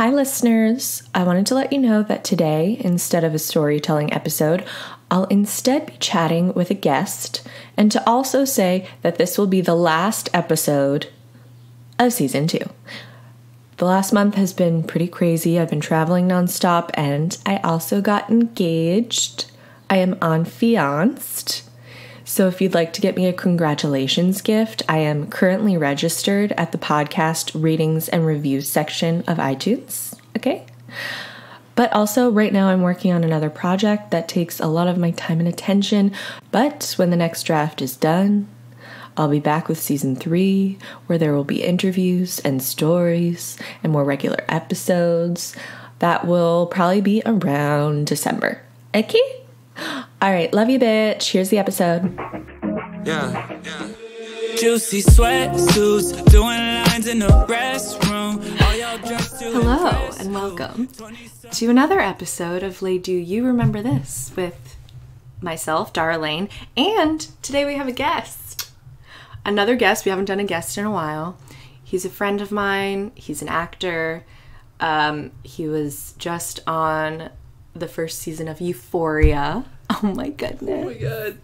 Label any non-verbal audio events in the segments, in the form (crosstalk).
Hi, listeners. I wanted to let you know that today, instead of a storytelling episode, I'll instead be chatting with a guest, and to also say that this will be the last episode of season two. The last month has been pretty crazy. I've been traveling nonstop, and I also got engaged. I am on fianced. So, if you'd like to get me a congratulations gift, I am currently registered at the podcast ratings and reviews section of iTunes. Okay. But also, right now, I'm working on another project that takes a lot of my time and attention. But when the next draft is done, I'll be back with season three, where there will be interviews and stories and more regular episodes. That will probably be around December. Okay? All right, love you, bitch. Here's the episode. Yeah. Juicy sweatsuits, doing lines in the restroom. All y'all dressed to Hello, and welcome to another episode of Les Deux You Remember This with myself, Dara Laine, and today we have a guest. Another guest. We haven't done a guest in a while. He's a friend of mine. He's an actor. Um, he was just on the first season of Euphoria. (laughs) Oh my goodness. Oh my god.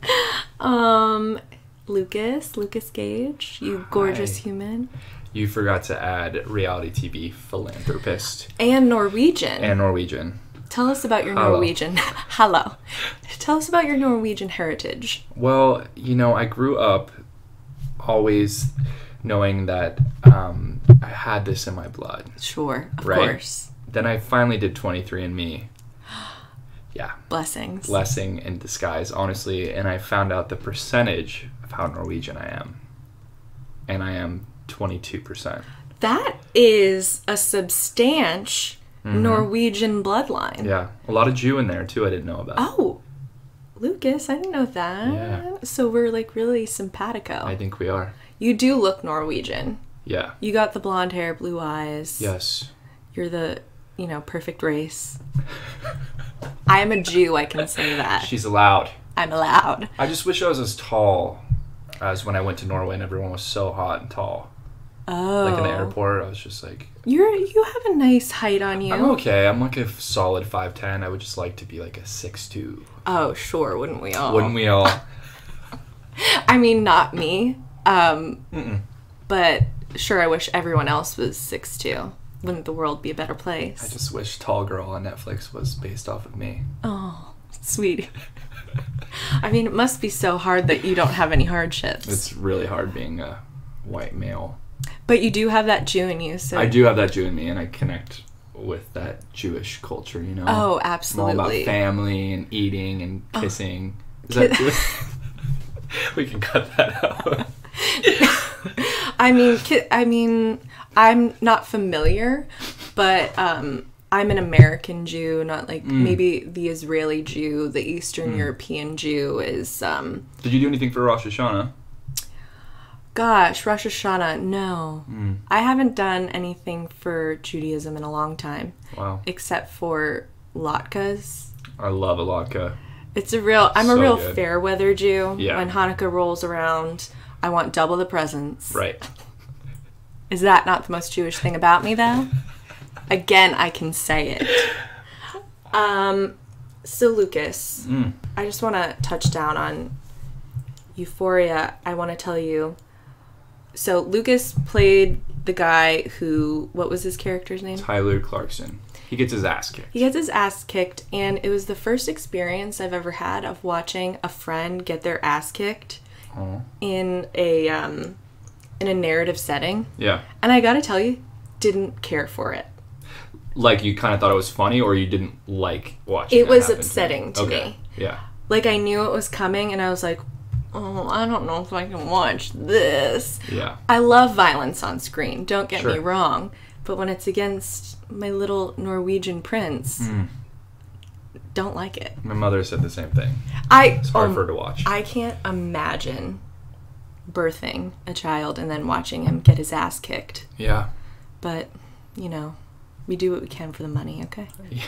Um, Lukas, Lukas Gage, you gorgeous Hi. human, You forgot to add reality TV philanthropist and Norwegian. and Norwegian. Tell us about your Hello. Norwegian. (laughs) Hello. Tell us about your Norwegian heritage. Well, you know, I grew up always knowing that um, I had this in my blood. Sure, of Right. course. Then I finally did 23andMe. Yeah, Blessings. blessing in disguise, honestly. And I found out the percentage of how Norwegian I am. And I am 22%. that is a substantial mm-hmm. Norwegian bloodline. Yeah, a lot of Jew in there too, I didn't know about. Oh, Lukas, I didn't know that. Yeah. So we're like really simpatico. I think we are. you do look Norwegian. Yeah. You got the blonde hair, blue eyes. Yes. You're the, you know, perfect race. I am a Jew, I can say that. She's allowed. I'm allowed. I just wish I was as tall as when I went to Norway and everyone was so hot and tall. Oh. Like in the airport, I was just like, You're you have a nice height on you. I'm okay. I'm like a solid 5'10. I would just like to be like a six two. Oh, sure, wouldn't we all? Wouldn't we all? (laughs) I mean, not me. Um, Mm-mm. but sure, I wish everyone else was six two. Wouldn't the world be a better place? I just wish Tall Girl on Netflix was based off of me. oh, sweetie. I mean, it must be so hard that you don't have any hardships. It's really hard being a white male. but you do have that Jew in you, so. I do have that Jew in me and I connect with that Jewish culture, you know? Oh, I'm all about family and eating and oh. kissing. Is that, (laughs) (laughs) we can cut that out. I mean, ki- I mean, I'm not familiar, but um, I'm an American Jew, not like Mm. maybe the Israeli Jew, the Eastern European Jew is. Um, Did you do anything for Rosh Hashanah? gosh, Rosh Hashanah. No, Mm. I haven't done anything for Judaism in a long time, Wow. except for latkes. I love a latke. It's a real. I'm a real good. fair weather Jew. Yeah. When Hanukkah rolls around, I want double the presents. Right. (laughs) Is that not the most Jewish thing about me, though? (laughs) Again, I can say it. Um, so Lukas, Mm. I just want to touch down on Euphoria. I want to tell you. So Lukas played the guy who, what was his character's name? Tyler Clarkson. He gets his ass kicked. He gets his ass kicked, and it was the first experience I've ever had of watching a friend get their ass kicked in a um, in a narrative setting. Yeah. And I gotta tell you, didn't care for it. Like you kind of thought it was funny, or you didn't like watching. It was upsetting to okay. me. Yeah. Like I knew it was coming, and I was like, "Oh, I don't know if I can watch this." Yeah. I love violence on screen. Don't get me wrong, but when it's against my little Norwegian prince, Mm. don't like it. My mother said the same thing. I It's hard um, for her to watch. I can't imagine birthing a child and then watching him get his ass kicked. yeah. But you know, we do what we can for the money. Okay, (laughs)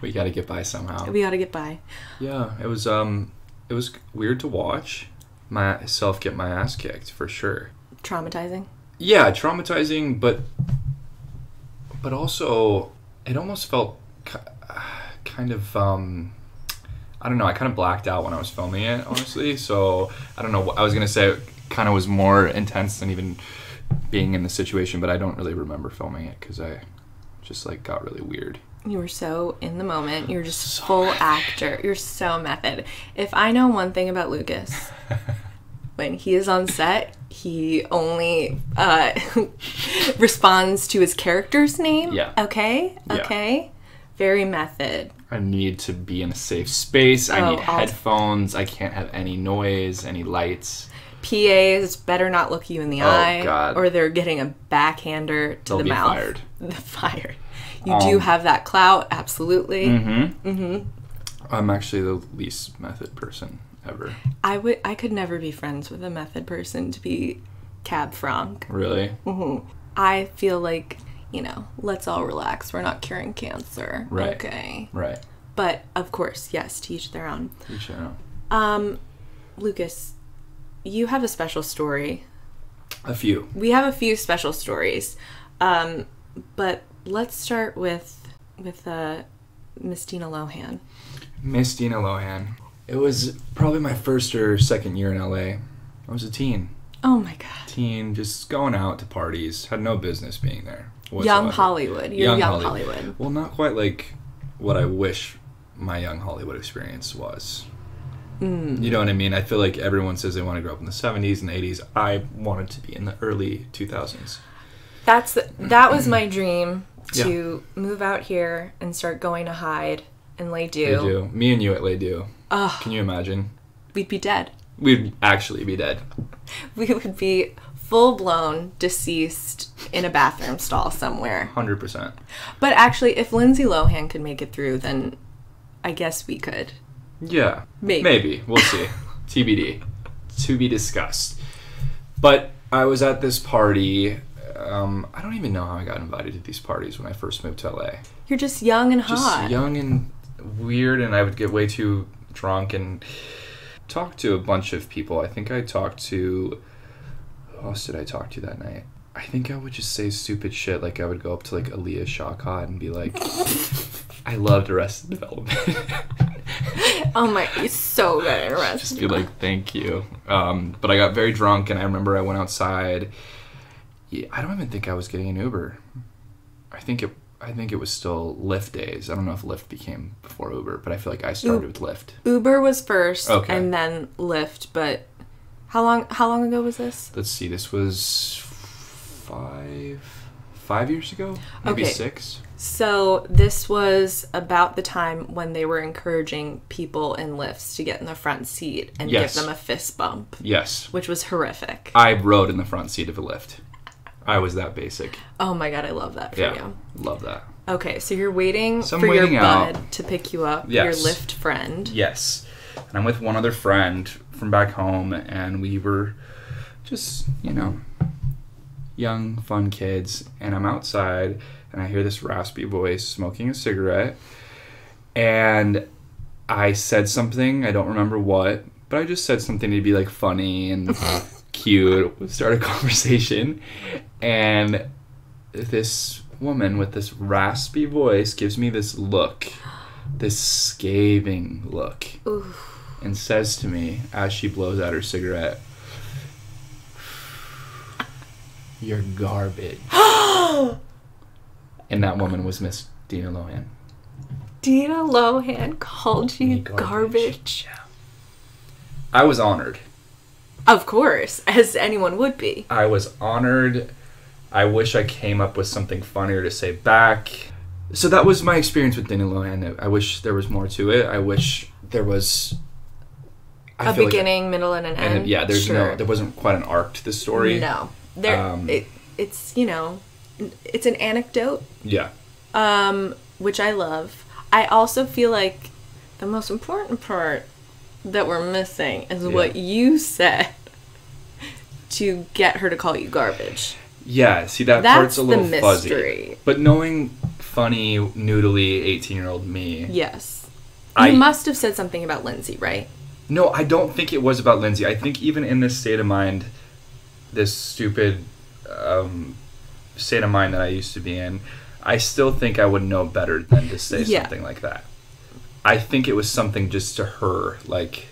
We got to get by somehow. we got to get by. Yeah. It was um, it was weird to watch myself get my ass kicked for sure. Traumatizing. Yeah, traumatizing, but but also it almost felt kind of um I don't know. I kind of blacked out when I was filming it, honestly. So I don't know. what I was gonna say it kind of was more intense than even being in the situation, but I don't really remember filming it because I just like got really weird. You were so in the moment. You're just full actor. You're so method. If I know one thing about Lukas, (laughs) when he is on set, he only uh, (laughs) responds to his character's name. Yeah. Okay. Yeah. Okay. Very method. I need to be in a safe space. I Oh, need I'll- headphones. I can't have any noise, any lights. PAs better not look you in the Oh, eye, God. or they're getting a backhander to They'll the be mouth. fired. (laughs) The fired. You do Um, have that clout, absolutely. Mm-hmm. Mm-hmm. I'm actually the least method person ever. I would. I could never be friends with a method person. To be cab franc, Really? Mm-hmm. I feel like you know. Let's all relax. We're not curing cancer. Right. Okay. Right. But of course, yes, to each their own. You should know. Um, Lukas, you have a special story. A few. We have a few special stories, um, but let's start with with uh, Miss Dina Lohan. Miss Dina Lohan. It was probably my first or second year in LA. I was a teen. Oh my God, Teen, just going out to parties. Had no business being there. Young. Hollywood. You're young, Hollywood. Well, not quite like what I wish my young Hollywood experience was. Mm. You know what I mean? I feel like everyone says they want to grow up in the 70s and the 80s. I wanted to be in the early 2000s. That's the, that was my dream (clears throat) to move out here and start going to Hyde and lay They do. Me and you at. Ugh, Can you imagine? we'd be dead. We'd actually be dead. (laughs) We would be full blown deceased in a bathroom stall somewhere. 100%. But actually, if Lindsay Lohan could make it through, then I guess we could. Yeah. Maybe. Maybe. We'll see. (laughs) TBD. To be discussed. But I was at this party. Um, I don't even know how I got invited to these parties when I first moved to LA. You're just young and Just hot. young and weird, and I would get way too drunk and talk to a bunch of people. I think I talked to. Who else did I talk to that night? I think I would just say stupid shit. Like I would go up to like Alia Shawkat and be like, "I loved Arrested Development." (laughs) Oh my, you're so good at Arrested. just be like, "Thank you." Um, but I got very drunk, and I remember I went outside. Yeah, I don't even think I was getting an Uber. I think it. I think it was still Lyft days. I don't know if Lyft became before Uber, but I feel like I started with Lyft. Uber was first, Okay. and then Lyft. But how long? How long ago was this? Let's see. This was five, five years ago, maybe Okay. six. So this was about the time when they were encouraging people in Lyfts to get in the front seat and Yes. give them a fist bump, Yes, which was horrific. I rode in the front seat of a Lyft. I was that basic. Oh my god, I love that for Yeah, you. love that. Okay, so you're waiting So for your waiting out. bud to pick you up, Yes. your Lyft friend. Yes. And I'm with one other friend from back home, and we were just, you know, young, fun kids. And I'm outside, and I hear this raspy voice smoking a cigarette. And I said something, I don't remember what, but I just said something to be like funny and (laughs) cute, start a conversation. And this woman with this raspy voice gives me this look, this scathing look, and says to me as she blows out her cigarette, You're garbage. (gasps) and that woman was Miss Dina Lohan. Dina Lohan called you Me garbage. I was honored. Of course, as anyone would be. I was honored. I wish I came up with something funnier to say back. So that was my experience with Dina Lohan. I wish there was more to it. I wish there was I a feel like- beginning, middle, and an end. and yeah, there's Sure. no there wasn't quite an arc to the story. No, there. Um, it, it's you know, it's an anecdote, Yeah. um, which I love. I also feel like the most important part that we're missing is what you said (laughs) to get her to call you garbage. Yeah, see that That's part's a the little mystery. fuzzy. But knowing funny, noodly 18-year-old me. Yes, I you must have said something about Lindsay, right? No, I don't think it was about Lindsay. I think even in this state of mind, this stupid um, state of mind that I used to be in, I still think I would know better than to say Yeah. something like that. I think it was something just to her, like,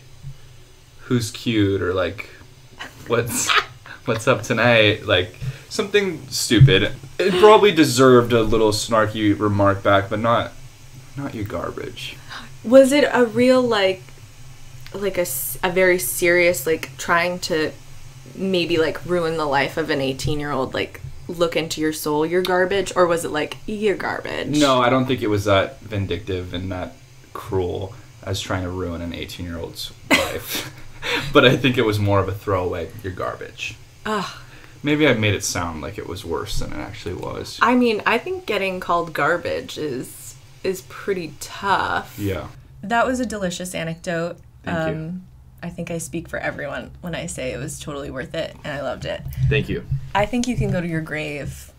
who's cute or like, what's (laughs) what's up tonight, like something stupid. It probably deserved a little snarky remark back, but not not your garbage. Was it a real like like a, a very serious like trying to maybe like ruin the life of an 18 year old like look into your soul you're garbage or was it like you're garbage No, I don't think it was that vindictive and that cruel as trying to ruin an 18 year old's (laughs) life. (laughs) but I think it was more of a throwaway, you're garbage. Ugh. Maybe I made it sound like it was worse than it actually was. i mean i think getting called garbage is is pretty tough yeah. that was a delicious anecdote Thank you. um i think i speak for everyone when i say it was totally worth it and i loved it Thank you. I think you can go to your grave.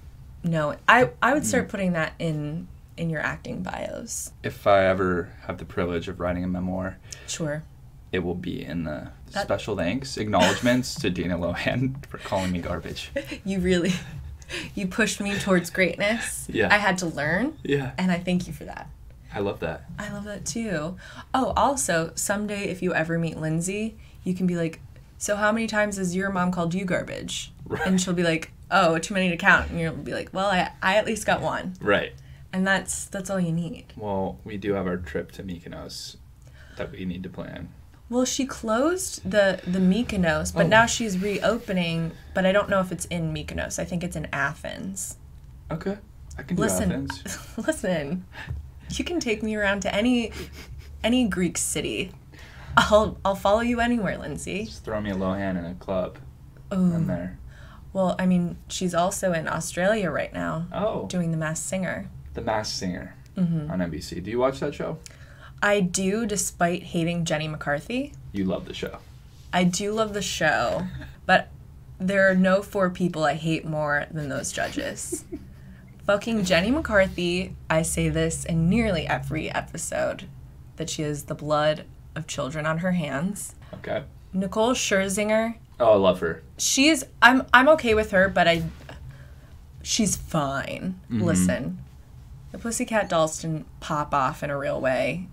No, I I would start putting that in in your acting bios. If I ever have the privilege of writing a memoir, Sure. it will be in the That- special thanks, acknowledgments to Dina Lohan (laughs) for calling me garbage. (laughs) You really (laughs) you pushed me towards greatness. Yeah. I had to learn, Yeah. and I thank you for that. I love that. I love that too. Oh, also, someday if you ever meet Lindsay, you can be like, "So how many times has your mom called you garbage?" And she'll be like, "Oh, too many to count." And you'll be like, "Well, I I at least got one." Right. And that's that's all you need. Well, we do have our trip to Mykonos that we need to plan. Well, she closed the the Mykonos, but Oh. now she's reopening. But I don't know if it's in Mykonos. I think it's in Athens. Okay. I can do Listen, Athens. (laughs) listen. You can take me around to any any Greek city. I'll I'll follow you anywhere, Lindsay. Just throw me a Lohan in a club. Ooh. I'm there. Well, I mean, she's also in Australia right now Oh. doing The Masked Singer. The Masked Singer Mm-hmm. on NBC. Do you watch that show? I do, despite hating Jenny McCarthy. You love the show. I do love the show, but there are no four people I hate more than those judges. (laughs) Fucking Jenny McCarthy, I say this in nearly every episode that she has the blood of children on her hands. Okay. Nicole Scherzinger, Oh, I love her. she's I'm I'm okay with her, but I she's fine. Mm-hmm. Listen. The Pussycat Dolls didn't pop off in a real way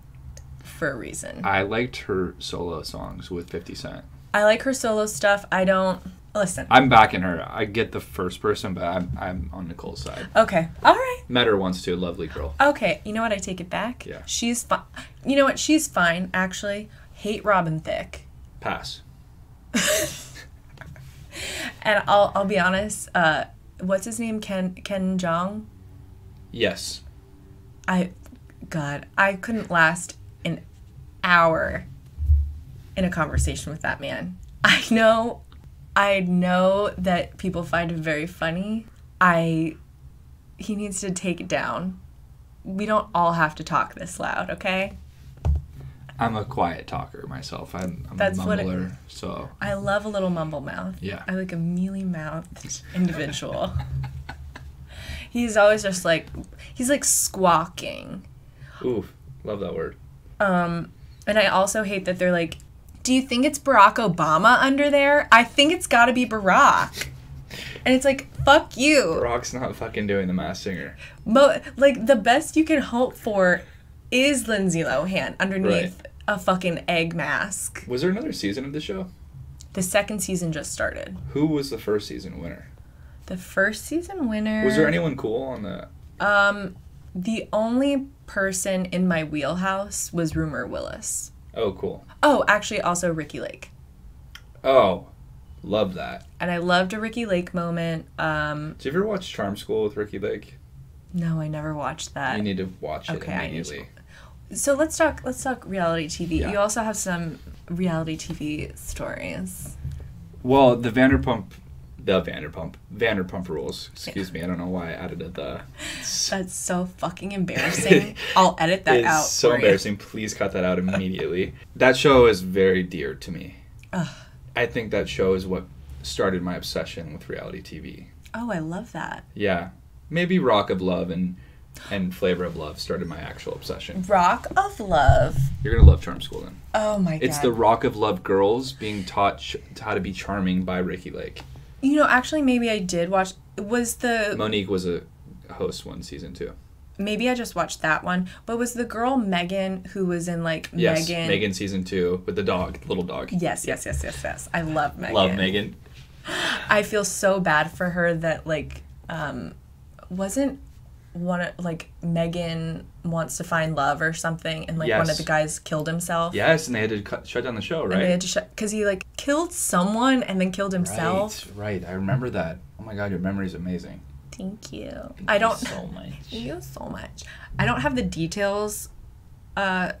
for a reason. I liked her solo songs with 50 Cent. I like her solo stuff. I don't listen. I'm backing her. I get the first person, but I'm, I'm on Nicole's side. Okay. All right. Met her once too. Lovely girl. Okay. You know what? I take it back. Yeah. She's fine. You know what? She's fine, actually. Hate Robin Thicke. Pass. (laughs) And I'll I'll be honest, uh what's his name? Ken Ken Jeong? Yes. I God, I couldn't last an hour in a conversation with that man. I know I know that people find him very funny. I he needs to take it down. We don't all have to talk this loud, okay? I'm a quiet talker myself. I'm, I'm That's a what it- mumbler. so I love a little mumble mouth. Yeah. I like a mealy mouthed (laughs) individual. he's always just like he's like squawking. ooh, love that word. Um, and I also hate that they're like, "Do you think it's Barack Obama under there?" I think it's got to be Barack. And it's like, "Fuck you." Rock's not fucking doing the Masked Singer. Mo- like the best you can hope for is Lindsay Lohan underneath a fucking egg mask. Was there another season of the show? The second season just started. Who was the first season winner? The first season winner Was there anyone cool on the? Um, the only person in my wheelhouse was Rumer Willis. Oh, cool. Oh, actually, also Ricki Lake. Oh, love that. And I loved a Ricki Lake moment. Um, Did you ever watch Charm School with Ricki Lake? no, I never watched that. You need to watch it okay, I need to. So let's talk. Let's talk reality TV. Yeah. You also have some reality TV stories. Well, the Vanderpump, the Vanderpump, Vanderpump Rules. Excuse me, I don't know why I added a the. (laughs) That's so fucking embarrassing. (laughs) I'll edit that It's out. so for you. embarrassing. Please cut that out immediately. that show is very dear to me. Ugh. I think that show is what started my obsession with reality TV. Oh, I love that. Yeah, maybe Rock of Love and and Flavor of Love started my actual obsession. Rock of Love. You're gonna love Charm School then. Oh my god. It's the Rock of Love girls being taught ch- how to be charming by Ricki Lake. You know, actually, maybe I did watch. Was the Mo'Nique was a host one season two. Maybe I just watched that one. But was the girl Megan who was in like Yes, Megan? Megan season two with the dog, the little dog. Yes, yes, yes, yes, yes. I love Megan. Love Megan. I feel so bad for her that like um wasn't one of like Megan wants to find love or something and like one of the guys killed himself. Yes, and they had to cut, shut down the show, right? And they had to shut because he like killed someone and then killed himself. Right, right. I remember that. Oh my god, your memory is amazing. Thank you. I don't so much. Thank you so much. I don't have the details uh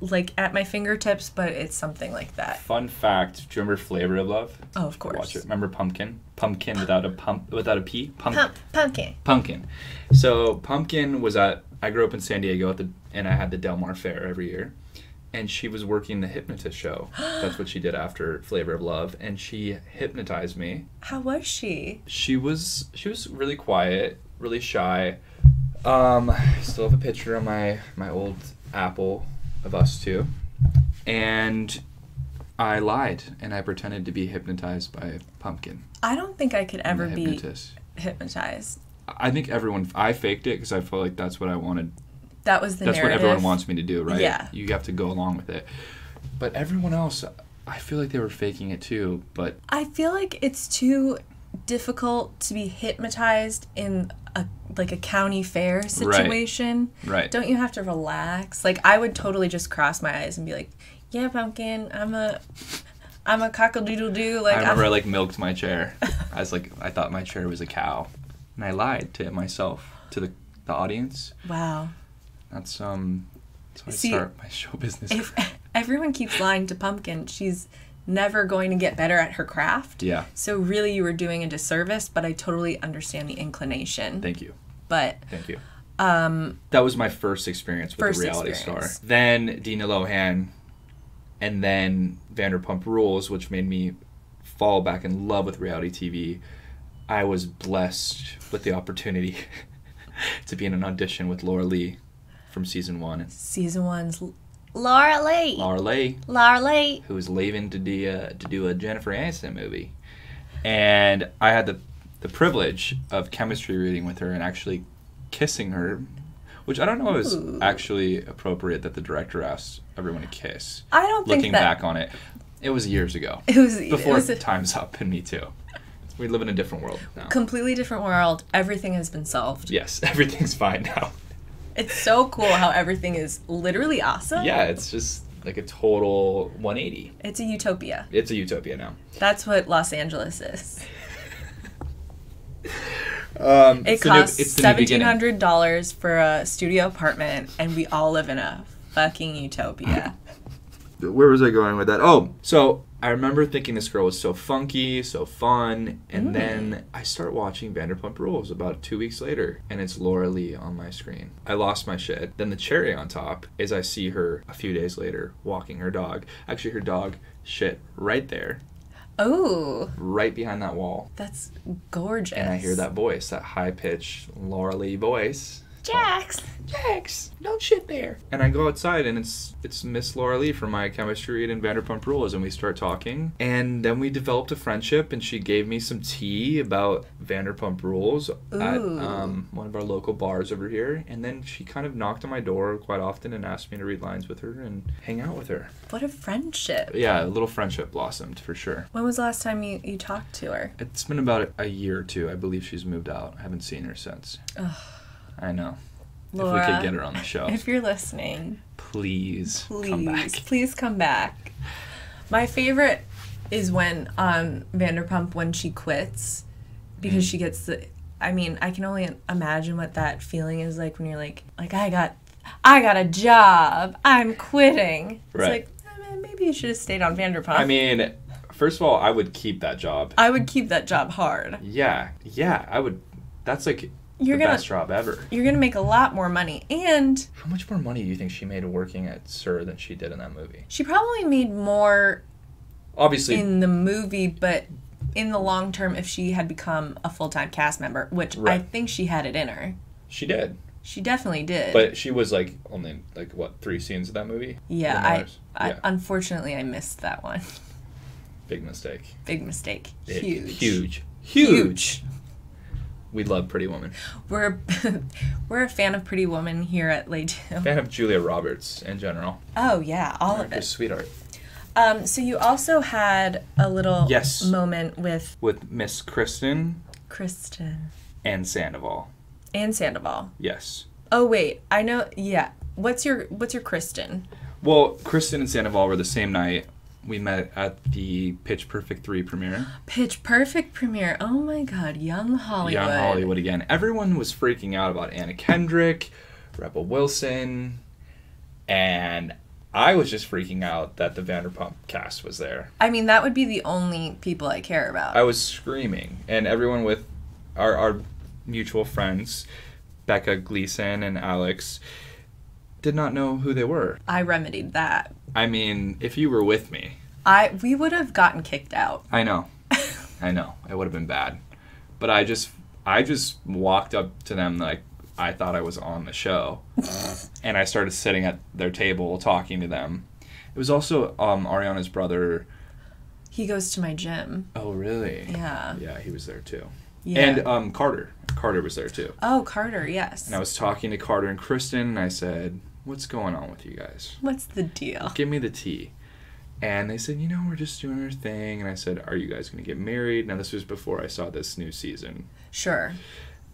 like at my fingertips, but it's something like that. Fun fact: Do you remember Flavor of Love? Oh, of course. Watch it. Remember Pumpkin? Pumpkin without a pump, without a P. Pump, Pump, pumpkin. Pumpkin. So Pumpkin was at. I grew up in San Diego at the, and I had the Del Mar Fair every year, and she was working the hypnotist show. (gasps) That's what she did after Flavor of Love, and she hypnotized me. How was she? She was she was really quiet, really shy. Um, I still have a picture of my my old Apple of us two, and I lied and I pretended to be hypnotized by Pumpkin. I don't think I could ever be hypnotist. hypnotized. I think everyone. I faked it because I felt like that's what I wanted. That was the that's narrative. what everyone wants me to do, right? Yeah. You have to go along with it. But everyone else, I feel like they were faking it too. But I feel like it's too difficult to be hypnotized in a like a county fair situation. right. right. Don't you have to relax? Like I would totally just cross my eyes and be like, "Yeah, pumpkin, I'm a I'm a cockle-doodle doo." Like I remember I I'm, like milked my chair. I was like, I thought my chair was a cow, and I lied to myself, to the the audience. wow. That's um, that's how I See, start my show business. If (laughs) everyone keeps lying to pumpkin, she's never going to get better at her craft. yeah, So really you were doing a disservice, but I totally understand the inclination. thank you, But thank you. Um, that was my first experience with First a reality experience. star. Then Dina Lohan, and then Vanderpump Rules, which made me fall back in love with reality TV. I was blessed with the opportunity (laughs) to be in an audition with Laura-Leigh from season one. season one's Laura-Leigh. Laura Lee, Laura-Leigh. who was leaving to do a, uh, to do a Jennifer Aniston movie, and I had the the privilege of chemistry reading with her and actually kissing her, which I don't know is Ooh. actually appropriate that the director asked everyone to kiss. I don't think Looking that back on it, it was years ago. (laughs) it was Before it was a time's up and me too. We live in a different world now. completely different world. Everything has been solved. yes, (laughs) everything's fine now. It's so cool how everything is literally awesome. Yeah, it's just like a total 180. It's a utopia. It's a utopia now. That's what Los Angeles is. (laughs) Um, It it's the new- costs it's the new seventeen beginning. hundred dollars for a studio apartment, and we all live in a fucking utopia. (laughs) where was I going with that? Oh, so I remember thinking this girl was so funky, so fun, and mm. then I start watching Vanderpump Rules about two weeks later, and it's Laura-Leigh on my screen. I lost my shit. Then the cherry on top is I see her a few days later walking her dog. Actually, her dog shit right there, oh, right behind that wall, that's gorgeous. and I hear that voice, that high pitched Laura-Leigh voice. Jax. Jax, don't shit there. And I go outside and it's it's Miss Laura-Leigh from my chemistry read in Vanderpump Rules and we start talking. And then we developed a friendship and she gave me some tea about Vanderpump Rules at um, one of our local bars over here. And then she kind of knocked on my door quite often and asked me to read lines with her and hang out with her. What a friendship. Yeah, a little friendship blossomed for sure. When was the last time you, you talked to her? It's been about a year or two. I believe she's moved out. I haven't seen her since. I know. if we could get her on the show, (laughs) If you're listening, please, please, come back. please come back. My favorite is when um, Vanderpump when she quits because Mm. she gets the. I mean, I can only imagine what that feeling is like when you're like, like I got, I got a job. I'm quitting. It's Right. like eh, man, maybe you should have stayed on Vanderpump. I mean, first of all, I would keep that job. I would keep that job hard. Yeah, yeah, I would. That's like You're the gonna best job ever. you're gonna make a lot more money, and How much more money do you think she made working at SUR than she did in that movie? she probably made more Obviously, in the movie, but in the long term, if she had become a full time cast member, which I think she had it in her, she did, she definitely did. but she was like only like what three scenes of that movie? yeah, I. I yeah, unfortunately I missed that one. big mistake. Big mistake. Big- Huge. huge, Huge. We love Pretty Woman. We're (laughs) we're a fan of Pretty Woman here at Les Deux. Fan of Julia Roberts in general. Oh yeah, all of America's it. sweetheart. Um, so you also had a little Yes. moment with With Miss Kristen Kristen and Sandoval. and Sandoval. Yes. Oh wait, I know. Yeah, what's your what's your Kristen? Well, Kristen and Sandoval were the same night. We met at the Pitch Perfect 3 premiere. Pitch Perfect premiere. Oh my God, Young Hollywood. Young Hollywood again. Everyone was freaking out about Anna Kendrick, Rebel Wilson, and I was just freaking out that the Vanderpump cast was there. I mean, that would be the only people I care about. I was screaming, and everyone with our, our mutual friends, Becca Gleason and Alex, did not know who they were. I remedied that. I mean, if you were with me, I we would have gotten kicked out. I know, (laughs) I know, it would have been bad, but I just, I just walked up to them like I thought I was on the show, (laughs) and I started sitting at their table talking to them. It was also um, Ariana's brother. He goes to my gym. Oh, really? Yeah. Yeah, he was there too. Yeah. And um, Carter. Carter was there too. oh, Carter. Yes. And I was talking to Carter and Kristen, and I said, What's going on with you guys? What's the deal? Give me the tea. And they said, You know, we're just doing our thing. And I said, Are you guys going to get married? Now, this was before I saw this new season. Sure.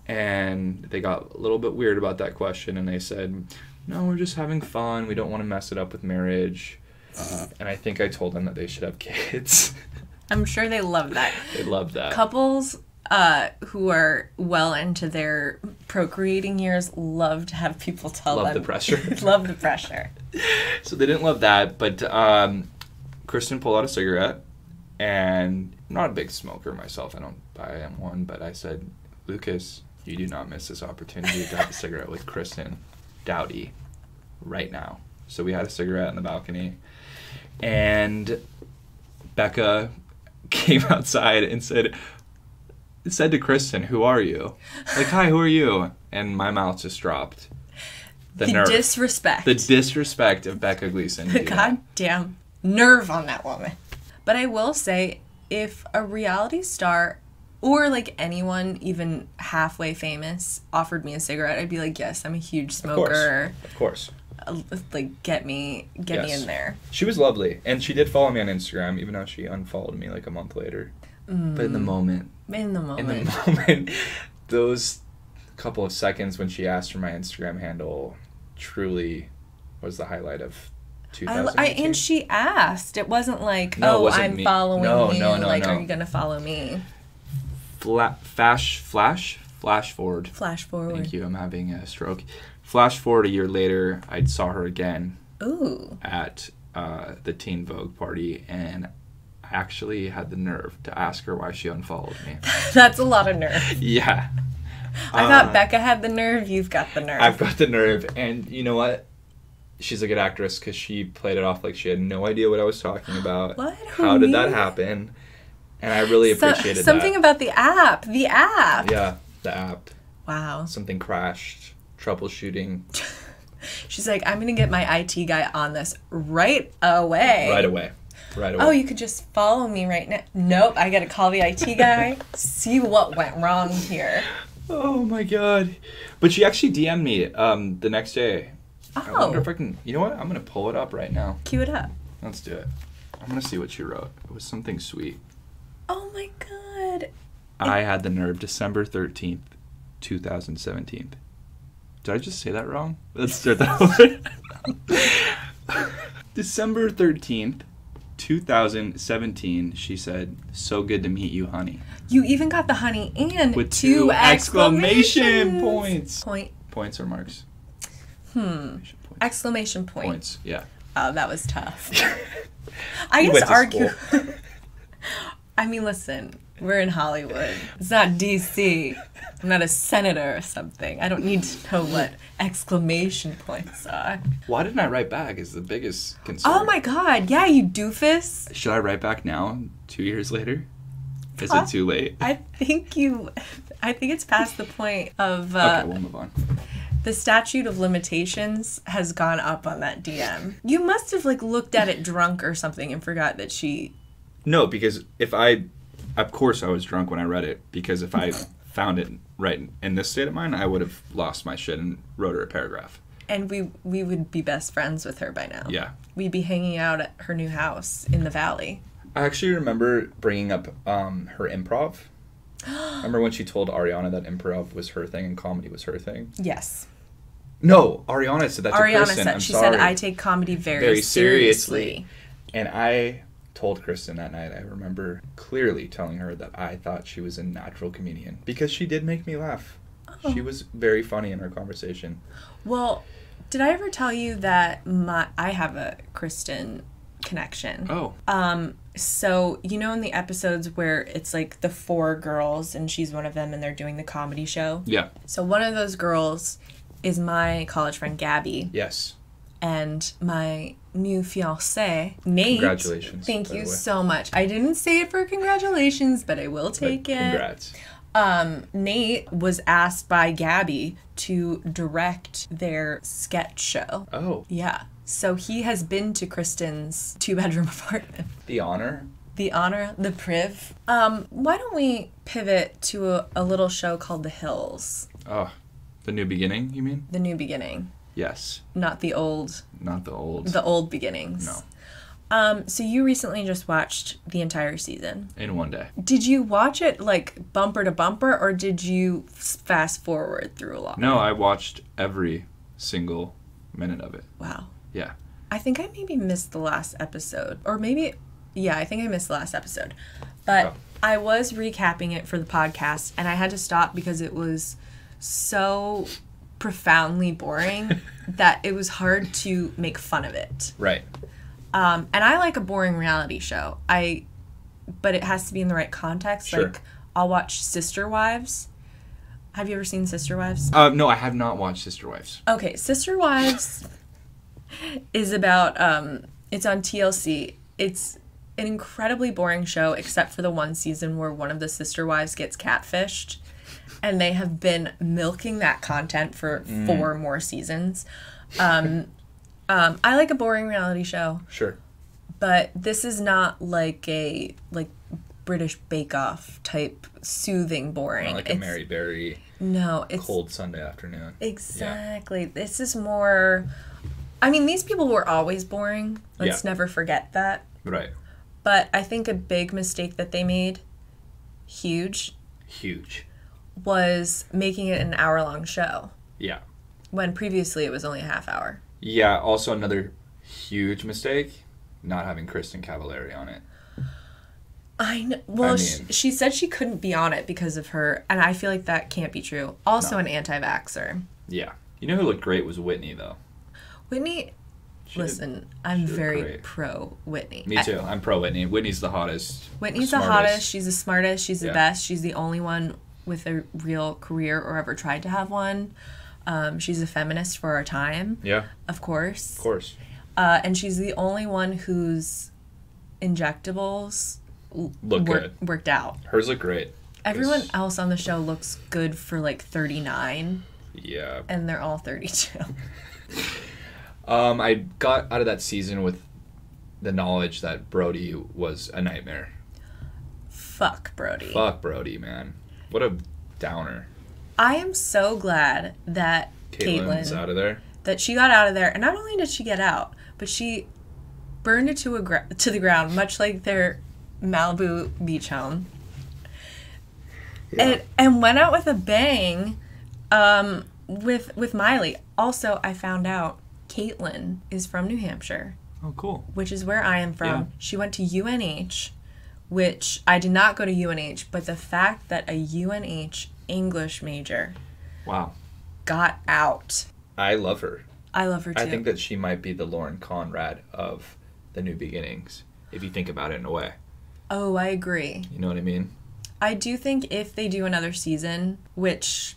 And they got a little bit weird about that question, and they said, No, we're just having fun. We don't want to mess it up with marriage. And I think I told them that they should have kids. I'm sure they love that. (laughs) they love that. Couples uh, who are well into their procreating years love to have people tell Love them. the pressure. (laughs) love the pressure. (laughs) so they didn't love that, but um, Kristen pulled out a cigarette, and I'm not a big smoker myself. I don't buy one, but I said, Lukas, you do not miss this opportunity to have a cigarette with Kristen Doute right now. So we had a cigarette on the balcony, and Becca (laughs) came outside and said, said to Kristen, "Who are you?" Like, "Hi, who are you?" And my mouth just dropped. The, nerve. disrespect. The disrespect of Becca Gleason. (laughs) the goddamn nerve on that woman. But I will say, if a reality star or like anyone even halfway famous offered me a cigarette, I'd be like, yes, I'm a huge smoker." Of course. Of course. Uh, Like, get me, get me in there. She was lovely. And she did follow me on Instagram, even though she unfollowed me like a month later. But in the moment, In the moment. in the moment, (laughs) those couple of seconds when she asked for my Instagram handle truly was the highlight of I, 2018. I, and she asked. It wasn't like, No, oh, wasn't I'm me. following No, you. no, no, like, no. are you gonna follow me? Fla- flash, flash, flash forward. Flash forward. Thank you. I'm having a stroke. Flash forward a year later, I saw her again Ooh. at uh, the Teen Vogue party, and actually had the nerve to ask her why she unfollowed me. (laughs) That's a lot of nerve. yeah. I thought Uh, Becca had the nerve. You've got the nerve. I've got the nerve, and you know what? She's a good actress because she played it off like she had no idea what I was talking about. (gasps) What? How did that happen? And I really So- appreciated something that. about the app. The app. yeah, the app. Wow. Something crashed. Troubleshooting (laughs) She's like, I'm gonna get my IT guy on this right away. right away. Right away. Oh, you could just follow me right now. Nope, I gotta call the IT guy, (laughs) see what went wrong here. Oh my god. But she actually DM'd me um, the next day. I wonder Oh, if I can. You know what? I'm gonna pull it up right now. cue it up. Let's do it. I'm gonna see what she wrote. It was something sweet. Oh my god. I had the nerve December 13th, 2017. Did I just say that wrong? Let's start that (laughs) over. (laughs) December 13th, 2017, she said, So good to meet you, honey. You even got the honey and With two, two exclamation points. Point. Points or marks? Hmm. Exclamation Points. Exclamation point. Points, yeah. Oh, that was tough. (laughs) I to argue. (laughs) I mean, listen, we're in Hollywood. It's not DC. I'm not a senator or something. I don't need to know what exclamation points are. Why didn't I write back? Is the biggest concern. Oh my god, yeah, you doofus. Should I write back now, two years later? Is it too late? I think you. I think it's past the point of uh, okay, we'll move on. the statute of limitations has gone up on that DM. You must have like looked at it drunk or something and forgot that she. No, because if I, of course, I was drunk when I read it. Because if I (laughs) found it right in this state of mind, I would have lost my shit and wrote her a paragraph. And we we would be best friends with her by now. Yeah. We'd be hanging out at her new house in the valley. I actually remember bringing up um, her improv. (gasps) remember when she told Ariana that improv was her thing and comedy was her thing? Yes. No, Ariana said that to Ariana said I'm she sorry. said I take comedy very, Very seriously. seriously. And I told Kristen that night, I remember clearly telling her that I thought she was a natural comedian because she did make me laugh. She Oh. was very funny in her conversation. Well, did I ever tell you that my I have a Kristen connection? Oh. Um, so you know in the episodes where it's like the four girls and she's one of them and they're doing the comedy show. Yeah. So one of those girls is my college friend Gabby Yes. and my new fiance Nate. Congratulations, Thank you so much. I didn't say it for congratulations, but I will But take it. Congrats. Um, Nate was asked by Gabby to direct their sketch show. Oh, Yeah. So he has been to Kristen's two bedroom (laughs) apartment. the honor. The honor, the priv. Um, why don't we pivot to a, a little show called The Hills? Oh, the new beginning, you mean? The new beginning. Yes. Not the old Not the old. the old beginnings. No. Um, so you recently just watched the entire season. In one day. Did you watch it like bumper to bumper or did you fast forward through a lot? No, I watched every single minute of it. Wow. Yeah. I think I maybe missed the last episode. Or maybe, yeah, I think I missed the last episode. But Oh. I was recapping it for the podcast and I had to stop because it was so profoundly boring (laughs) that it was hard to make fun of it. Right. Um, and I like a boring reality show. I, but it has to be in the right context. Sure. Like, I'll watch Sister Wives. Have you ever seen Sister Wives? Uh, no, I have not watched Sister Wives. Okay, Sister Wives is about um it's on TLC. It's an incredibly boring show except for the one season where one of the sister wives gets catfished and they have been milking that content for four more seasons. Um um I like a boring reality show, Sure. but this is not like a like British Bake Off type soothing boring. Not like a Mary Berry No, it's cold Sunday afternoon. Exactly. This is more. I mean, these people were always boring. Let's Yeah. never forget that. Right. But I think a big mistake that they made, huge, Huge. Was making it an hour long show Yeah. when previously it was only a half hour. Yeah, also another huge mistake, not having Kristin Cavallari on it. I know. Well, I she, mean- she said she couldn't be on it because of her, and I feel like that can't be true. Also, an anti vaxxer. Yeah. You know who looked great was Whitney though. Whitney, She did- listen, I'm very pro Whitney. Me too. I'm pro Whitney. Whitney's the hottest. Whitney's the hottest. She's the smartest. She's the Yeah. best. She's the only one with a real career or ever tried to have one. Um, she's a feminist for our time, Yeah, of course. of course. Uh, and she's the only one whose injectables Look wor- good. worked out. Hers look great. Everyone It's- else on the show looks good for like 39, Yeah. and they're all 32. (laughs) (laughs) Um, I got out of that season with the knowledge that Brody was a nightmare. Fuck Brody. Fuck Brody, man. What a downer. I am so glad that Kaitlynn's Kaitlynn out of there. that she got out of there, and not only did she get out, but she burned it to a gra- to the ground, much like their Malibu beach home, Yeah. and and went out with a bang, um, with with Miley. Also, I found out Kaitlynn is from New Hampshire, Oh, cool. which is where I am from. Yeah. She went to UNH, which I did not go to UNH, but the fact that a UNH English major Wow. got out. I love her. I love her too. I think that she might be the Lauren Conrad of the New Beginnings, if you think about it in a way. Oh, I agree. You know what I mean? I do think if they do another season, which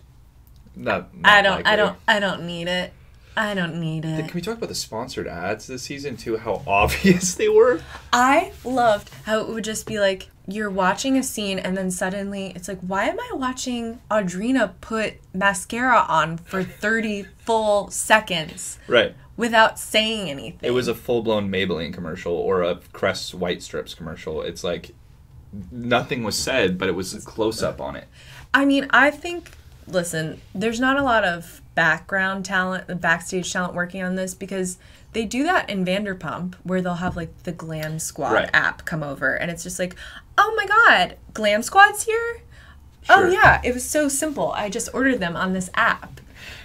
Not. I don't, I don't, I don't need it. I don't need it. Can we talk about the sponsored ads this season too? How (laughs) obvious they were. I loved how it would just be like you're watching a scene and then suddenly it's like, why am I watching Audrina put mascara on for 30 full seconds Right. without saying anything? It was a full blown Maybelline commercial or a Crest White Strips commercial. It's like nothing was said, but it was a close up on it. I mean, I think, listen, there's not a lot of background talent, backstage talent working on this because they do that in Vanderpump where they'll have like the Glam Squad Right. app come over and it's just like, oh my God, Glam Squad's here? Oh yeah, it was so simple. I just ordered them on this app.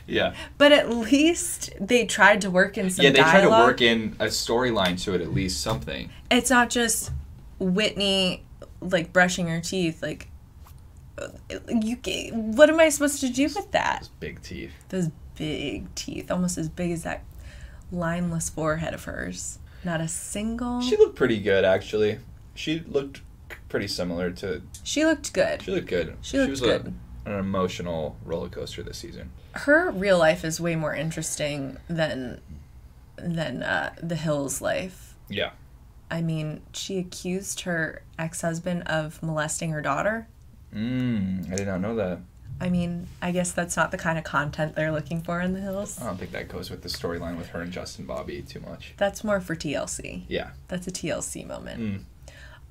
Yeah. But at least they tried to work in some Yeah, they try to work in a storyline to it, at least something. it's not just Whitney like brushing her teeth. Like, you, what am I supposed to do with that? Those Big teeth. Those big teeth, almost as big as that lineless forehead of hers. Not a single. She looked pretty good, actually. She looked pretty similar to. She looked good. She looked good. She looked was good. A, an emotional roller coaster this season. Her real life is way more interesting than than uh, the Hills life. Yeah. I mean, she accused her ex husband of molesting her daughter. Mm, I did not know that. I mean, I guess that's not the kind of content they're looking for in the Hills. I don't think that goes with the storyline with her and Justin Bobby too much. That's more for TLC. Yeah. That's a TLC moment. Mm.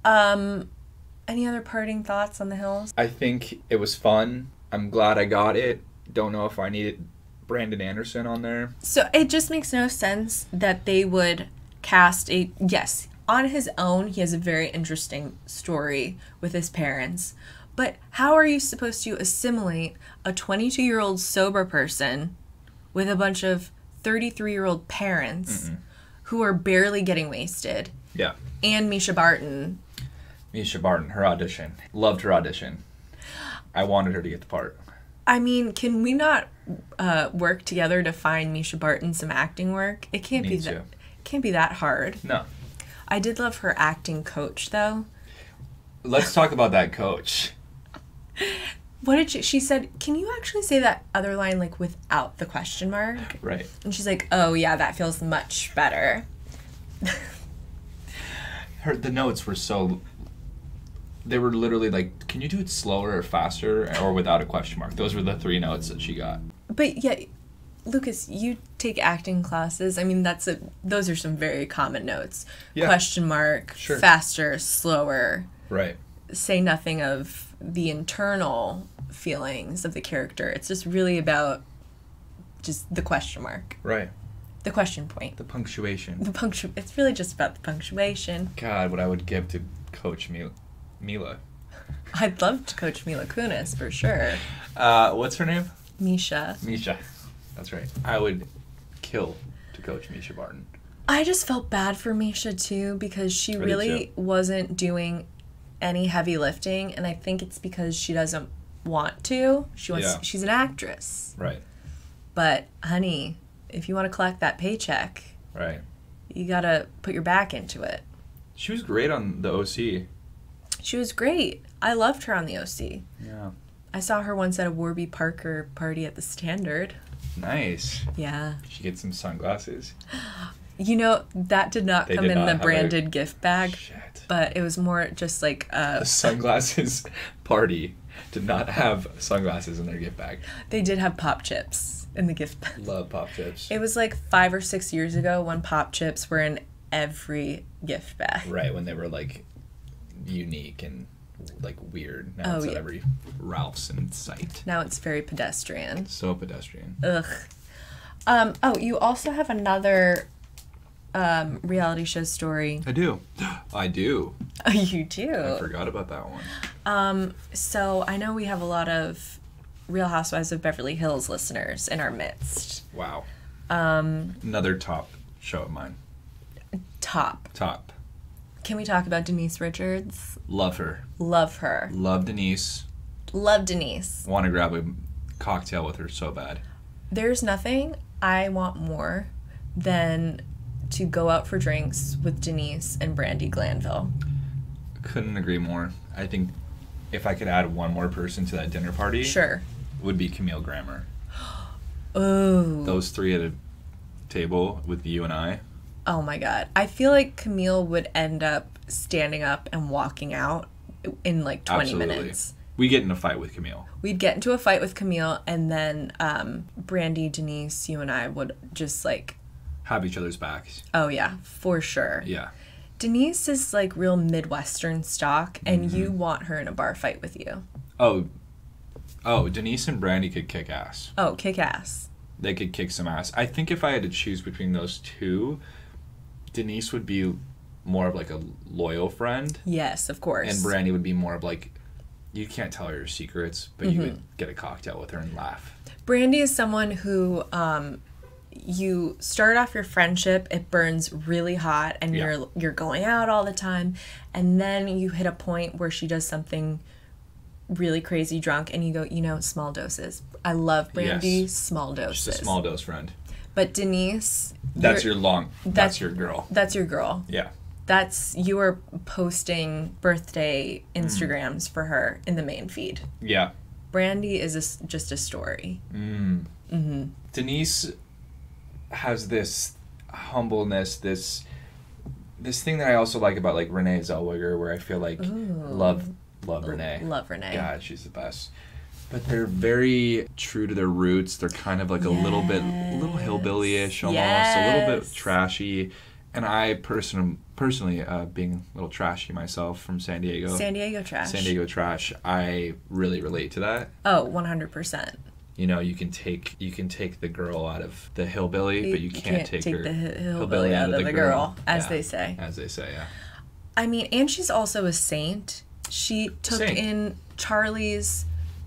Um, any other parting thoughts on the Hills? I think it was fun. I'm glad I got it. Don't know if I needed Brandon Anderson on there. So it just makes no sense that they would cast a yes on his own. He has a very interesting story with his parents, but how are you supposed to assimilate a 22 year old sober person with a bunch of 33 year old parents who are barely getting wasted Yeah. and Mischa Barton? Mischa Barton, her audition. Loved her audition. I wanted her to get the part. I mean, can we not uh, work together to find Mischa Barton some acting work? It can't be that. can't be that hard. No. I did love her acting coach though. Let's talk about that coach. What did she? She said, "Can you actually say that other line like without the question mark?" Right. And she's like, "Oh yeah, that feels much better." Her the notes were so they were literally like, can you do it slower or faster or without a question mark? Those were the three notes that she got. But yeah, Lukas, you take acting classes. I mean, that's a those are some very common notes. Yeah. Question mark, Sure. faster, slower. Right. Say nothing of the internal feelings of the character. It's just really about just the question mark, Right. the question point, The punctuation. the punctu. It's really just about the punctuation. God, what I would give to coach Mila. Mila. (laughs) I'd love to coach Mila Kunis for sure. Uh, what's her name? Mischa. Mischa. That's right. I would kill to coach Mischa Barton. I just felt bad for Mischa too because she really wasn't doing any heavy lifting and I think it's because she doesn't want to. She wants Yeah. she's an actress. Right. But honey, if you want to collect that paycheck, Right. you got to put your back into it. She was great on the OC. She was great. I loved her on the OC. Yeah. I saw her once at a Warby Parker party at the Standard. Nice. Yeah. She gets some sunglasses. (gasps) (gasps) You know, that did not They come did in not the have a- branded gift bag, Shit. but it was more just like uh The sunglasses (laughs) party did not have sunglasses in their gift bag. they did have pop chips in the gift bag. Love pop chips. It was like five or six years ago when pop chips were in every gift bag. Right when they were like unique and like weird. Now Oh, it's at yeah. every Ralph's in sight. Now it's very pedestrian. So pedestrian. Ugh. Um, oh, you also have another um, reality show story. I do. (gasps) I do. Oh, you do. I forgot about that one. Um, so I know we have a lot of Real Housewives of Beverly Hills listeners in our midst. Wow. Um, Another top show of mine. Top. Top. Can we talk about Denise Richards? Love her. Love her. Love Denise. Love Denise. Want to grab a cocktail with her so bad. There's nothing I want more than to go out for drinks with Denise and Brandi Glanville. Couldn't agree more. I think if I could add one more person to that dinner party, Sure. would be Camille Grammer. (gasps) Oh. Those three at a table with you and I. Oh my god. I feel like Camille would end up standing up and walking out in like 20 Absolutely. minutes. We get in a fight with Camille. We'd get into a fight with Camille and then um Brandi, Denise, you and I would just like Have each other's backs. oh yeah, for sure. Yeah. Denise is like real Midwestern stock and Mm-hmm. you want her in a bar fight with you. Oh, Oh, Denise and Brandi could kick ass. Oh, kick ass. They could kick some ass. I think if I had to choose between those two, Denise would be more of like a loyal friend, Yes, of course. and Brandi would be more of like you can't tell her your secrets, but you would get a cocktail with her and laugh. Brandi is someone who um you start off your friendship, it burns really hot and Yeah. you're you're going out all the time and then you hit a point where she does something really crazy drunk and you go, you know, small doses. I love Brandi, Yes. small doses. Just a small dose friend. But Denise, That's your long. That's, that's- your girl. that's your girl. Yeah. That's you are posting birthday Mm. Instagrams for her in the main feed. Yeah. Brandi is a just a story. Denise has this humbleness, this this thing that I also like about like Renee Zellweger, where I feel like love love Renee. Love Renee. God, she's the best. But they're very true to their roots. They're kind of like a little bit, a little hillbilly-ish almost, a little bit trashy. And I person personally, uh, being a little trashy myself from San Diego, San Diego trash. San Diego trash, I really relate to that. Oh, 100%. You know, you can take you can take the girl out of the hillbilly, but you can't, take, her the hi- hillbilly out of the girl, as Yeah, they say. As they say, yeah. I mean, and she's also a saint. She took Saint. in Charlie's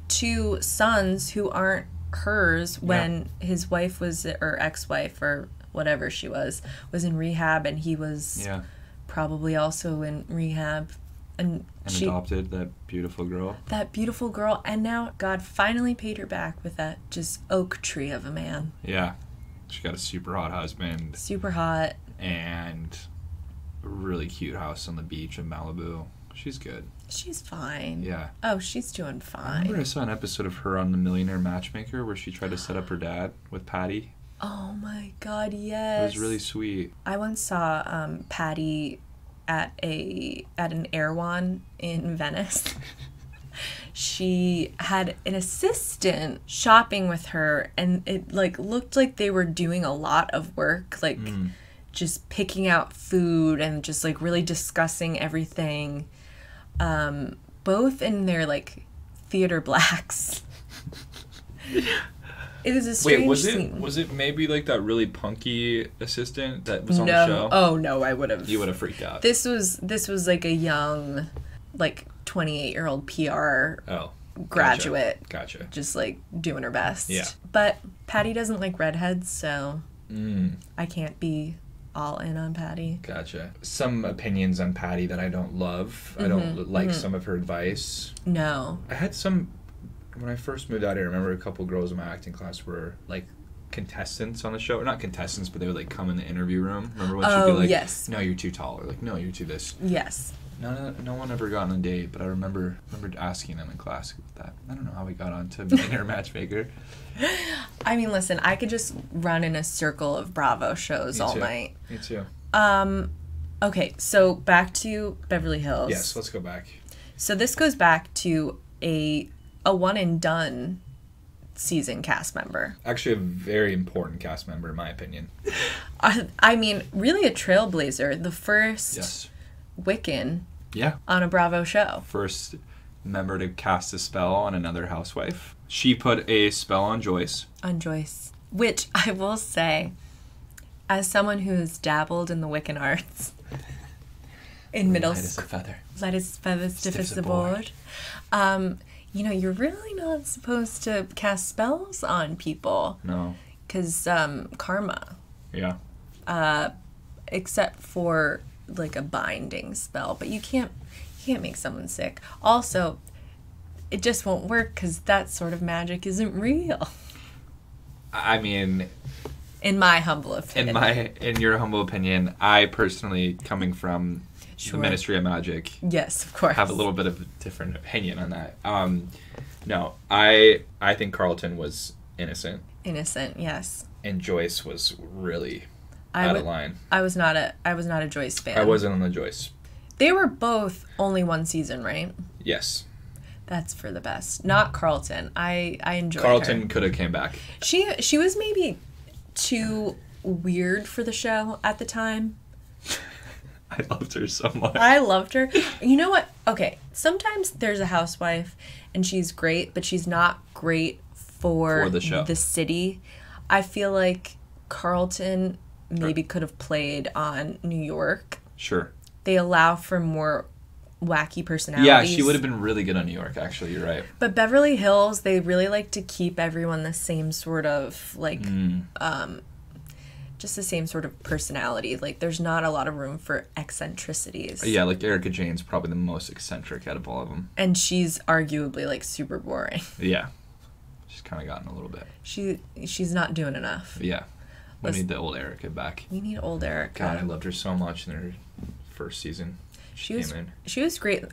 two sons who aren't hers when his wife was, or ex wife, or whatever she was, was in rehab and he was Yeah. probably also in rehab. And, And she, adopted that beautiful girl. that beautiful girl, and now God finally paid her back with that just oak tree of a man. Yeah. She got a super hot husband Super hot. and a really cute house on the beach in Malibu. She's good. She's fine. Yeah. Oh, she's doing fine. I remember I saw an episode of her on the Millionaire Matchmaker where she tried to set up her dad with Patti. Oh my god, Yes. It was really sweet. I once saw um, Patti at a at an Erewhon in Venice. (laughs) she had an assistant shopping with her and it like looked like they were doing a lot of work like just picking out food and just like really discussing everything. Um both in their like theater blacks (laughs) it was a strange Wait, was it scene. was it maybe like that really punky assistant that was on no the show? oh no i would have You would have freaked out. this was this was like a young like 28 year old pr oh. graduate Gotcha. gotcha. just like doing her best Yeah. but patti doesn't like redheads so Mm. i can't be all in on patti Gotcha. Some opinions on Patti that I don't love. I don't like some of her advice. no I had some when I first moved out here. I remember a couple girls in my acting class were like contestants on the show, or not contestants, but they would like come in the interview room. Remember when she'd Oh, be like, yes. "No, you're too tall," or like, "No, you're too this." yes No, no one ever got on a date, but I remember remember asking them in class about that. I don't know how we got on to (laughs) Millionaire Matchmaker. (laughs) i mean listen i could just run in a circle of bravo shows all night Me too. um okay so back to beverly hills Yes, let's go back. So this goes back to a a one and done season cast member. Actually, a very important cast member, in my opinion. (laughs) I, I mean, really a trailblazer, the first Yes. Wiccan Yeah. on a Bravo show. first member to cast a spell on another housewife. She put a spell on Joyce. on Joyce, which I will say, as someone who's dabbled in the Wiccan arts (laughs) in middle Light as a feather. light as feathers, stiff Stiff as the board. Um, you know, you're really not supposed to cast spells on people No. because um, karma. Yeah. Uh, except for like a binding spell but you can't you can't make someone sick also it just won't work because that sort of magic isn't real I mean, in my humble opinion in my in your humble opinion, I personally, coming from Sure. the Ministry of Magic, yes of course. Have a little bit of a different opinion on that. Um, no, I I think Carlton was innocent, innocent yes. And Joyce was really I out would- of line. i was not a i was not a joyce fan. I wasn't on the Joyce. they were both only one season right? Yes, that's for the best. Not carlton. I i enjoyed Carlton could have came back. she she was maybe too weird for the show at the time (laughs) I loved her so much. I loved her. You know what? Okay, sometimes there's a housewife and she's great, but she's not great for, For the show. The city. I feel like Carlton maybe could have played on New York. Sure. They allow for more wacky personalities. Yeah, she would have been really good on New York. Actually, you're right. But Beverly Hills, they really like to keep everyone the same sort of like Mm. um just the same sort of personality. Like there's not a lot of room for eccentricities. Yeah, like Erika Jayne's probably the most eccentric out of all of them. And she's arguably like super boring. (laughs) Yeah, she's kind of gotten a little bit. She she's not doing enough. Yeah, we Let's- need the old Erika back. We need old Erika. God, I loved her so much in her first season. she was came in. she was great.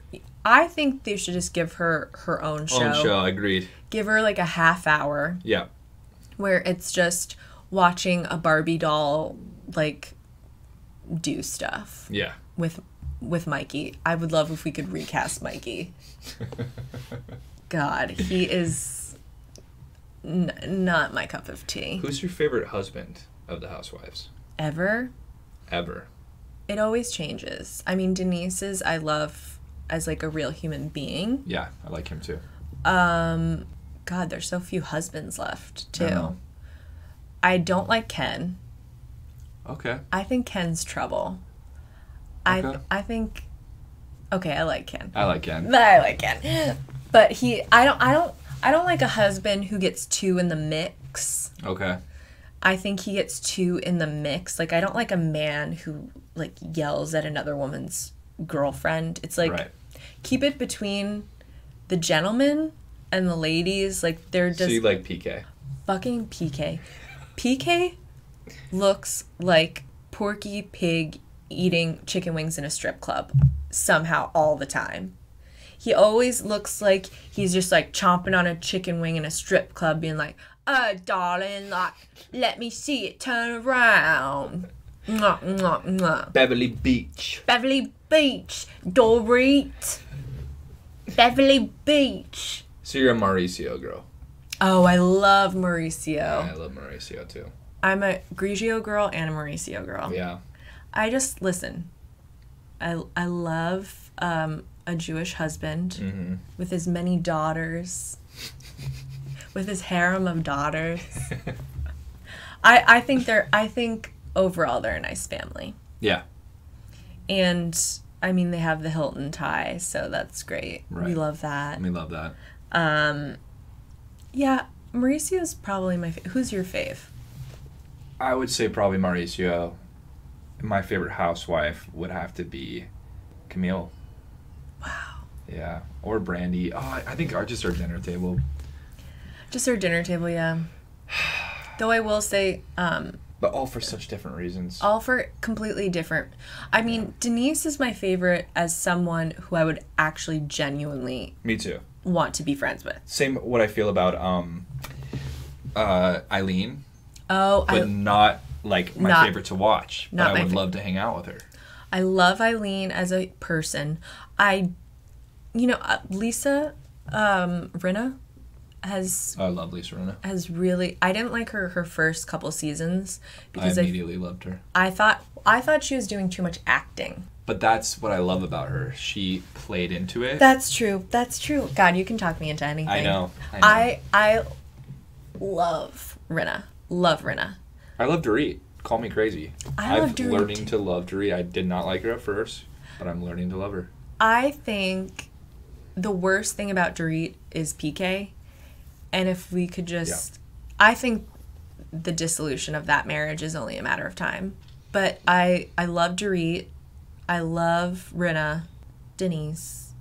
I think they should just give her her own show. Own show, agreed. Give her like a half hour Yeah, where it's just watching a Barbie doll like do stuff. yeah. with with Mikey. I would love if we could recast Mikey. (laughs) God, he is n- not my cup of tea. Who's your favorite husband of the Housewives Ever. ever? It always changes. I mean, Denise's I love as like a real human being. Yeah, I like him too. Um, God, there's so few husbands left too. I don't like Ken. Okay. I think Ken's trouble. I Okay. I think. Okay, I like Ken. I like Ken. But I like Ken. But he, I don't, I don't, I don't like a husband who gets two in the mix. Okay. I think he gets two in the mix. Like I don't like a man who like yells at another woman's girlfriend. It's like right. keep it between the gentlemen and the ladies. Like they're So just you like PK? fucking PK. PK looks like Porky Pig eating chicken wings in a strip club somehow all the time. He always looks like he's just like chomping on a chicken wing in a strip club, being like, "Oh, darling, like, let me see it turn around." Mwah, mwah, mwah. Beverly Beach. Beverly Beach, Dorit. Beverly Beach. So you're a Mauricio girl. Oh, I love Mauricio. I love Mauricio too. I'm a Grigio girl and a Mauricio girl. Yeah. I just listen. I I love um, a Jewish husband Mm-hmm. with his many daughters, (laughs) with his harem of daughters. (laughs) I I think they're I think overall they're a nice family, Yeah. and I mean they have the Hilton tie, so that's great. We love that. We love that. Um, yeah, Mauricio is probably my. Fa- Who's your fave? I would say probably Mauricio. My favorite housewife would have to be Camille. Wow. Yeah. Or Brandi. Oh, I I think our just our dinner table. Just our dinner table, yeah. Though I will say, um, But all for such different reasons. all for completely different. I mean, Denise is my favorite as someone who I would actually genuinely Me too. Want to be friends with. Same what I feel about um uh Eileen, Oh, but I not like my Not- favorite to watch. not but my I would love to hang out with her. I love Eileen as a person. I, you know, uh, Lisa, um, Rinna, has I love Lisa Rinna. has really. I didn't like her her first couple seasons because I, immediately loved her. I thought I thought she was doing too much acting. But that's what I love about her. She played into it. That's true. That's true. God, you can talk me into anything. I know. I know. I I love Rinna. Love Rinna. I love Dorit. Call me crazy. I love Dorit. learning to love Dorit. I did not like her at first, but I'm learning to love her. I think the worst thing about Dorit is PK. And if we could just I think the dissolution of that marriage is only a matter of time. But I I love Dorit. I love Rinna, Denise.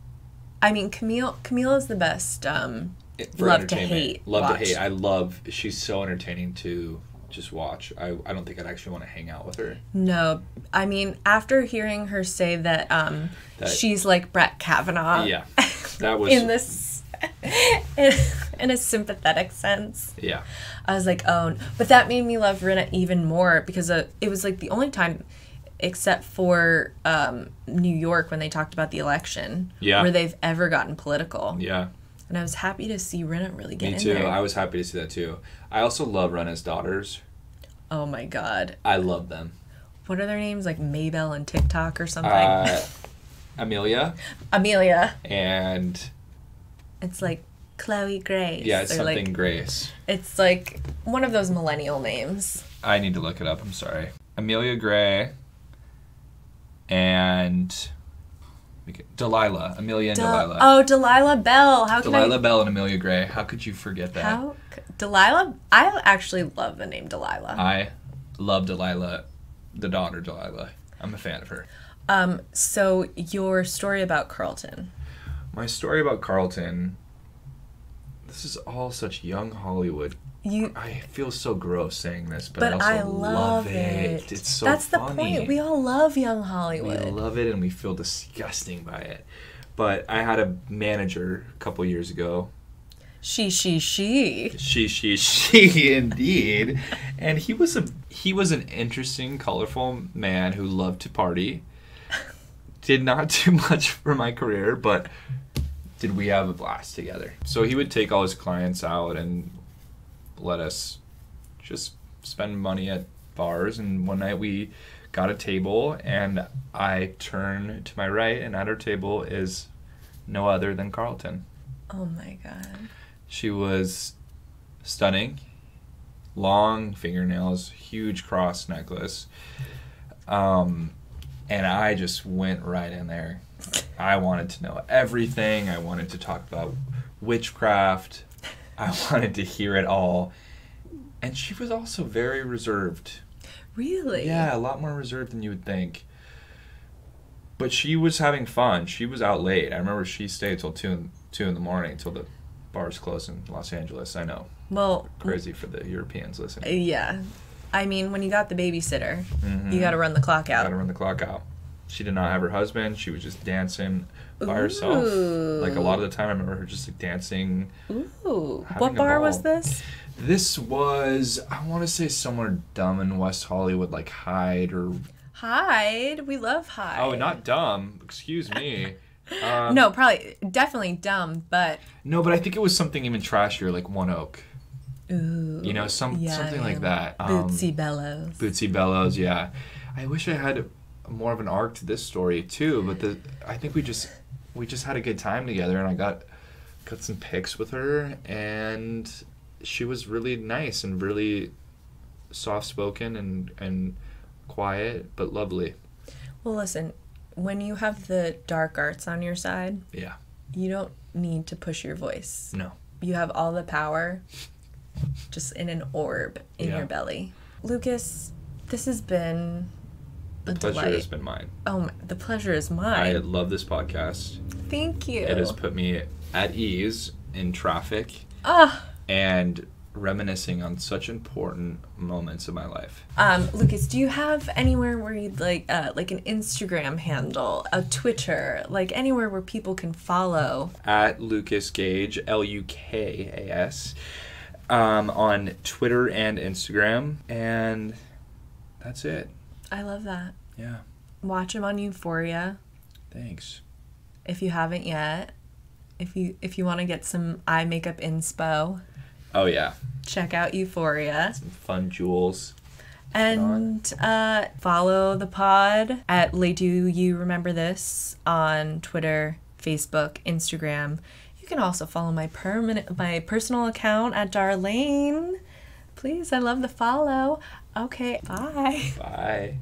I mean Camille Camille is the best um for Love to hate Love watch. to hate. I love. She's so entertaining to just watch. I, I don't think I'd actually want to hang out with her. No, I mean after hearing her say that um That- she's like Brett Kavanaugh. yeah, that (laughs) was in this (laughs) in, a sympathetic sense. yeah. I was like, oh, but that made me love Rinna even more because uh, it was like the only time, except for um, New York when they talked about the election, Yeah. where they've ever gotten political. Yeah, And I was happy to see Rinna really get me in too. there. I was happy to see that too. I also love Rinna's daughters. oh my god, I love them. what are their names? Like Maybell and TikTok or something. Uh, Amelia (laughs) Amelia. and It's like Chloe Grace. yeah, it's something like Grace. it's like one of those millennial names. I need to look it up. I'm sorry. Amelia Gray and Delilah. Amelia and Del- Delilah. Oh, Delilah Belle. How can Delilah I? Belle and Amelia Gray. How could you forget that? How Delilah? I actually love the name Delilah. I love Delilah, the daughter Delilah. I'm a fan of her. Um. So your story about Carlton. My story about Carlton. This is all such young Hollywood. You. I feel so gross saying this, but, But I I also love, it. It's so That's the funny. point. We all love young Hollywood. We love it and we feel disgusting by it. But I had a manager a couple years ago. she, she, she. She, she, she, (laughs) indeed. And he was a he was an interesting, colorful man who loved to party. (laughs) Did not do (laughs) much for my career, but did we have a blast together? So he would take all his clients out and let us just spend money at bars. And one night we got a table, and I turn to my right, and at our table is no other than Carlton. Oh my god. She was stunning. Long fingernails, huge cross necklace. Um, and I just went right in there. I wanted to know everything. I wanted to talk about witchcraft. I (laughs) wanted to hear it all. And she was also very reserved. Really? Yeah, a lot more reserved than you would think. But she was having fun. She was out late. I remember she stayed till two in, two in the morning till the bars closed in Los Angeles. I know, Well, crazy for the Europeans listening. yeah. I mean, when you got the babysitter, Mhm. you got to run the clock out. Gotta run the clock out. She did not have her husband. She was just dancing by herself. Like a lot of the time, I remember her just like dancing. Ooh. What bar was this? This was, I want to say, somewhere dumb in West Hollywood, like Hyde or. Hyde. We love Hyde. Oh, not dumb. Excuse me. Um, (laughs) No, probably definitely dumb, but No, but I think it was something even trashier, like One Oak. ooh. You know, some something like that. Um, Bootsy Bellows. Bootsy Bellows, yeah. I wish I had more of an arc to this story too, but the I think we just we just had a good time together, and I got got some pics with her, and she was really nice and really soft spoken and and quiet but lovely. Well, listen, when you have the dark arts on your side, Yeah. you don't need to push your voice. No. You have all the power just in an orb in Yeah. your belly. Lukas, this has been The pleasure delight. has been mine. Oh, my, the pleasure is mine. I love this podcast. Thank you. It has put me at ease in traffic Ah, and reminiscing on such important moments of my life. um, Lukas, do you have anywhere where you'd like, uh, like an Instagram handle, a Twitter, like anywhere where people can follow? At Lukas Gage, L U K A S, um, on Twitter and Instagram. And that's it. I love that. Yeah. Watch him on Euphoria Thanks. if you haven't yet. If you if you want to get some eye makeup inspo, Oh, yeah. check out Euphoria. Some fun jewels. And uh, follow the pod at Les Deux You Remember This on Twitter, Facebook, Instagram. You can also follow my permanent my personal account at Dara Laine. Please, I love the follow. Okay, bye. Bye.